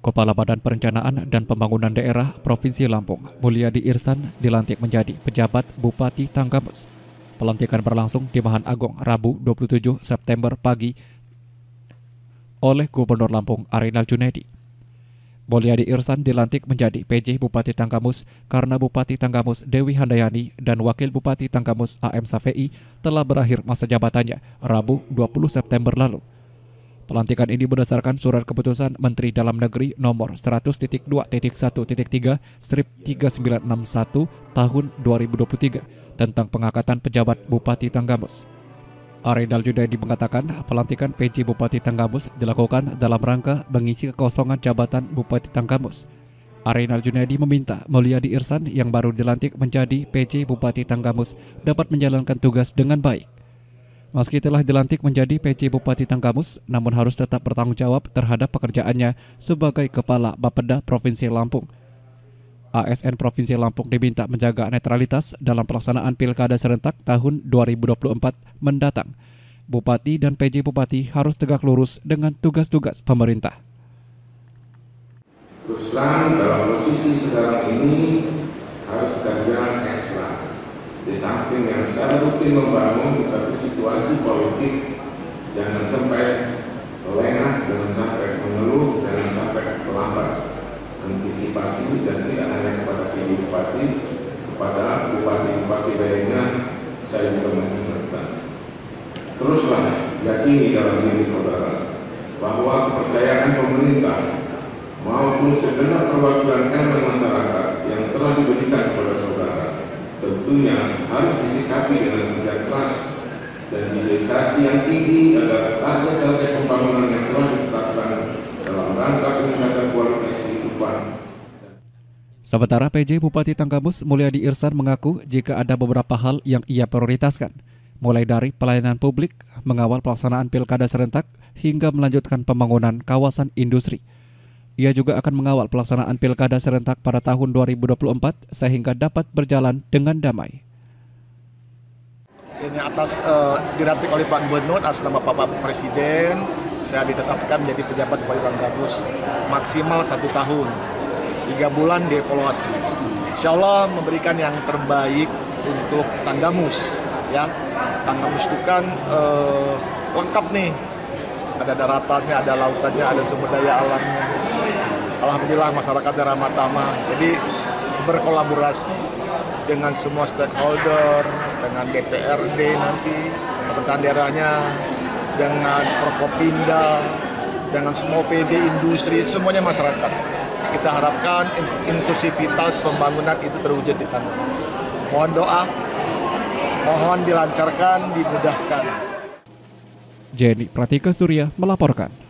Kepala Badan Perencanaan dan Pembangunan Daerah Provinsi Lampung, Mulyadi Irsan, dilantik menjadi pejabat Bupati Tanggamus. Pelantikan berlangsung di Mahan Agung Rabu 27 September pagi oleh Gubernur Lampung Arinal Junedi. Mulyadi Irsan dilantik menjadi PJ Bupati Tanggamus karena Bupati Tanggamus Dewi Handayani dan Wakil Bupati Tanggamus AM Safei telah berakhir masa jabatannya Rabu 20 September lalu. Pelantikan ini berdasarkan surat keputusan Menteri Dalam Negeri nomor 100.2.1.3 strip 3961 tahun 2023 tentang pengangkatan pejabat Bupati Tanggamus. Arenal Judaidi mengatakan pelantikan PJ Bupati Tanggamus dilakukan dalam rangka mengisi kekosongan jabatan Bupati Tanggamus. Arenal Junaidi meminta Mulyadi Irsan yang baru dilantik menjadi PJ Bupati Tanggamus dapat menjalankan tugas dengan baik. Meski telah dilantik menjadi PC Bupati Tanggamus, namun harus tetap bertanggung jawab terhadap pekerjaannya sebagai Kepala Bapeda Provinsi Lampung. ASN Provinsi Lampung diminta menjaga netralitas dalam pelaksanaan Pilkada serentak tahun 2024 mendatang. Bupati dan PJ Bupati harus tegak lurus dengan tugas-tugas pemerintah. Dalam posisi sekarang ini. Di samping yang saya rutin membangun, tapi situasi politik jangan sampai lengah, jangan sampai mengeluh, jangan sampai terlambat antisipasi dan tidak hanya kepada PJ Bupati, kepada bupati-bupati lainnya saya juga mengingatkan. Teruslah yakini dalam diri saudara bahwa kepercayaan pemerintah maupun segenap perwakilan elemen masyarakat yang telah diberikan kepada saudara tentunya harus disikapi dengan kerja keras dan dedikasi yang tinggi agar target-target pembangunan yang telah ditetapkan dalam rangka peningkatan kualitas kehidupan. Sementara PJ Bupati Tanggamus Mulyadi Irsan mengaku jika ada beberapa hal yang ia prioritaskan, mulai dari pelayanan publik, mengawal pelaksanaan pilkada serentak, hingga melanjutkan pembangunan kawasan industri. Ia juga akan mengawal pelaksanaan pilkada serentak pada tahun 2024 sehingga dapat berjalan dengan damai. Ini atas uh, dilantik oleh Pak Gubernur atas nama Bapak Presiden saya ditetapkan menjadi pejabat Bupati Gabus maksimal satu tahun tiga bulan dievaluasi. Insya Allah memberikan yang terbaik untuk Tanggamus ya. Tanggamus itu kan uh, lengkap nih. Ada daratannya ada lautannya ada sumber daya alamnya Alhamdulillah masyarakatnya ramah tamah jadi berkolaborasi dengan semua stakeholder, dengan DPRD nanti, pemerintahan daerahnya, dengan Prokopinda, dengan semua PD, industri, semuanya masyarakat. Kita harapkan inklusivitas pembangunan itu terwujud di tanah. Mohon doa, mohon dilancarkan, dimudahkan. Jenny Pratika Surya melaporkan.